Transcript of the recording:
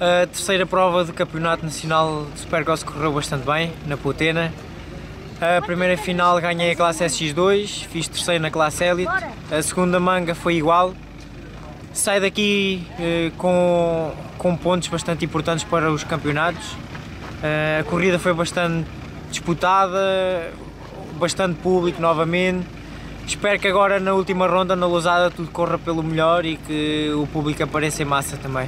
A terceira prova do Campeonato Nacional de Supercross correu bastante bem, na Putena. A primeira final ganhei a classe SX2, fiz terceiro na classe Elite. A segunda manga foi igual. Saio daqui eh, com, com pontos bastante importantes para os campeonatos. Eh, a corrida foi bastante disputada, bastante público novamente. Espero que agora na última ronda, na Lousada, tudo corra pelo melhor e que o público apareça em massa também.